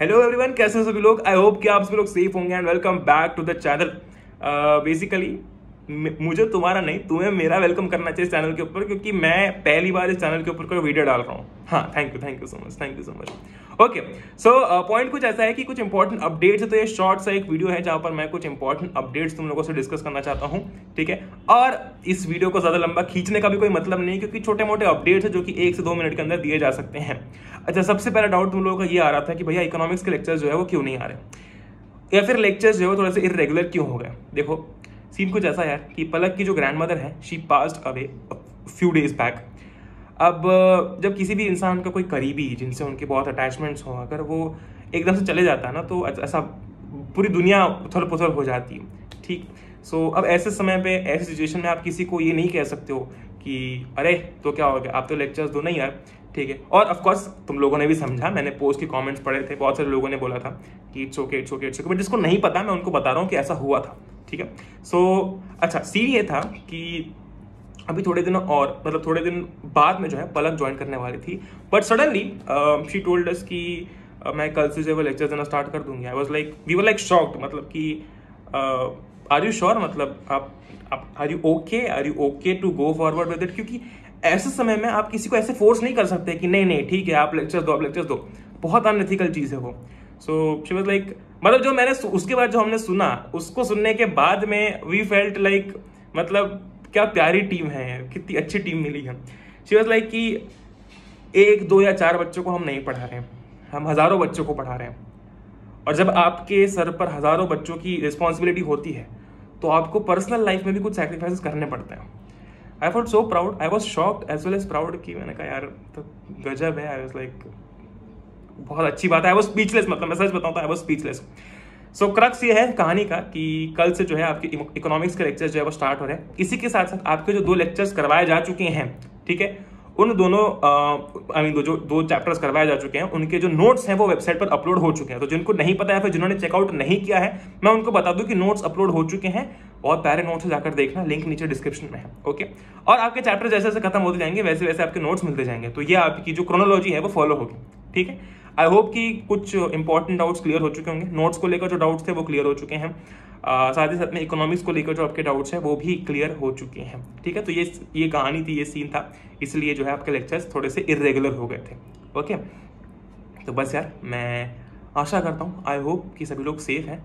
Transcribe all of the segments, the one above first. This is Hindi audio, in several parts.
हेलो एवरीवन कैसे हैं सभी लोग? आई होप कि आप सभी लोग सेफ़ होंगे and welcome back to the channel basically मुझे तुम्हारा नहीं, तुम्हें मेरा वेलकम करना चाहिए इस चैनल के ऊपर, क्योंकि मैं पहली बार इस चैनल के ऊपर कोई वीडियो डाल रहा हूँ। हाँ thank you thank you so much thank you so much okay so point कुछ ऐसा है कि कुछ इंपॉर्टेंट अपडेट्स तो ये शॉर्ट सा एक वीडियो है जहाँ पर मैं कुछ इंपॉर्टेंट अपडेट्स तुम लोगों से डिस्कस करना चाहता हूँ, ठीक है? और इस वीडियो को ज़्यादा लंबा खींचने का भी कोई मतलब नहीं, क्योंकि छोटे मोटे अपडेट्स है जो कि एक से दो मिनट के अंदर दिए जा सकते हैं। अच्छा सबसे पहला डाउट तुम लोगों का ये आ रहा था कि भैया इकोनॉमिक्स के लेक्चर जो है वो क्यों नहीं आ रहे? या फिर लेक्चर्स जो है थोड़े से इरेगुलर क्यों हो गए? देखो सीन कुछ ऐसा यार कि पलक की जो ग्रैंड मदर है she passed away few days back अब जब किसी भी इंसान का कोई करीबी जिनसे उनके बहुत अटैचमेंट्स हों अगर वो एकदम से चले जाता है ना तो ऐसा पूरी दुनिया उथल पुथल हो जाती है ठीक? सो अब ऐसे समय पे ऐसी सिचुएशन में आप किसी को ये नहीं कह सकते हो कि अरे तो क्या हो गया? आप तो लेक्चर्स दो नहीं यार। ठीक है? और ऑफ़ कोर्स तुम लोगों ने भी समझा मैंने पोस्ट के कमेंट्स पढ़े थे बहुत सारे लोगों ने बोला था कि it's okay it's okay it's okay but जिसको नहीं पता मैं उनको बता रहा हूँ कि ऐसा हुआ था ठीक है? सो so, अच्छा सीन ये था कि अभी थोड़े दिन और मतलब थोड़े दिन बाद में जो है पलक ज्वाइन करने वाली थी। But suddenly she told us कि uh, मैं कल से जो है लेक्चर देना स्टार्ट कर दूँगी। I was like we were like shocked मतलब कि आर यू श्योर मतलब आप are you okay are you okay to go forward with it क्योंकि ऐसे समय में आप किसी को ऐसे फोर्स नहीं कर सकते कि नहीं नहीं ठीक है आप लेक्चर दो आप लेक्चर दो। बहुत अनएथिकल चीज़ है वो। सो शी वॉज़ लाइक मतलब जो मैंने उसके बाद जो हमने सुना उसको सुनने के बाद में वी फेल्ट लाइक मतलब क्या प्यारी टीम है, कितनी अच्छी टीम मिली है। शी वॉज़ लाइक कि एक, दो या चार बच्चों को हम नहीं पढ़ा रहे हम हज़ारों बच्चों को पढ़ा रहे हैं। और जब आपके सर पर हज़ारों बच्चों की रिस्पॉन्सिबिलिटी होती है तो आपको पर्सनल लाइफ में भी कुछ सेक्रीफाइस करने पड़ते हैं। I thought so proud I was shocked as well as proud कि मैंने कहा, यार तो गजब है। आई वॉज़ लाइक बहुत अच्छी बात है। आई वॉज़ स्पीचलेस मतलब मैं सच बताऊँ तो I was speechless so so, crux ये है कहानी का कि कल से जो है आपके इकोनॉमिक्स के लेक्चर्स जो है वो स्टार्ट हो रहे हैं। इसी के साथ साथ आपके जो दो लेक्चर्स करवाए जा चुके हैं ठीक है? उन दोनों आई मीन जो दो चैप्टर्स करवाए जा चुके हैं उनके जो नोट्स हैं वो वेबसाइट पर अपलोड हो चुके हैं। तो जिनको नहीं पता है फिर जिन्होंने चेकआउट नहीं किया है मैं उनको बता दूँ कि नोट्स अपलोड हो चुके हैं। और प्यारे नोट्स जाकर देखना लिंक नीचे डिस्क्रिप्शन में है ओके और आपके चैप्टर जैसे जैसे खत्म होते जाएँगे वैसे वैसे आपके नोट्स मिलते जाएँगे। तो ये आपकी जो क्रोनोलॉजी है वो फॉलो होगी ठीक है? आई होप कि कुछ इंपॉर्टेंट डाउट्स क्लियर हो चुके होंगे। नोट्स को लेकर जो डाउट्स थे, वो क्लियर हो चुके हैं। साथ ही साथ में इकोनॉमिक्स को लेकर जो आपके डाउट्स हैं, वो भी क्लियर हो चुके हैं। ठीक है? तो ये ये कहानी थी, ये सीन था। इसलिए जो है आपके लेक्चर्स थोड़े से इरेगुलर हो गए थे। ओके तो बस यार, मैं आशा करता हूँ आई होप कि सभी लोग सेफ़ हैं।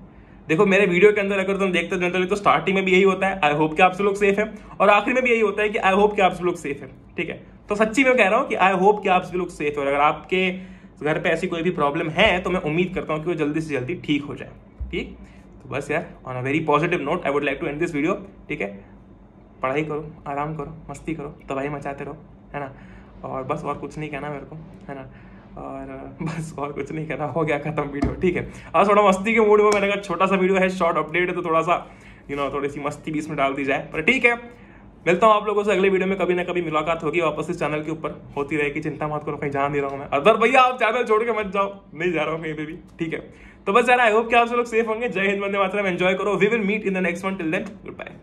देखो, मेरे वीडियो के अंदर अगर तुम देखते जनरली तो स्टार्टिंग में भी यही होता है आई होप कि आप सब लोग सेफ़ हैं। और आखिरी में भी यही होता है कि आई होप कि आप सब लोग सेफ़ हैं। ठीक है? तो सच्ची में कह रहा हूँ कि आई होप कि आप सभी लोग सेफ़ है। और अगर आपके घर पे ऐसी कोई भी प्रॉब्लम है तो मैं उम्मीद करता हूँ कि वो जल्दी से जल्दी ठीक हो जाए। ठीक? तो बस यार on a very positive note I would like to end this video ठीक है? पढ़ाई करो, आराम करो, मस्ती करो, तबाही मचाते रहो, है ना? और बस और कुछ नहीं कहना मेरे को, है ना? और बस और कुछ नहीं कहना, हो गया खत्म वीडियो ठीक है? आज थोड़ा मस्ती के मूड में मैंने कहा छोटा सा वीडियो है शॉर्ट अपडेट है तो थोड़ा सा यू नो थोड़ी सी मस्ती भी इसमें डाल दी जाए। पर ठीक है मिलता हूँ आप लोगों से अगले वीडियो में, कभी ना कभी मुलाकात होगी वापस इस चैनल के ऊपर। होती रहेगी, चिंता मत करो, कहीं जान नहीं रहा हूँ मैं। अदर भैया, आप चैनल छोड़ के मत जाओ। नहीं जा रहा हूँ कहीं पे भी, ठीक है। तो बस यार आई होप कि आप सब लोग सेफ़ होंगे। जय हिंद, वंदे मातरम। एंजॉय करो। We will meet in the next one till then goodbye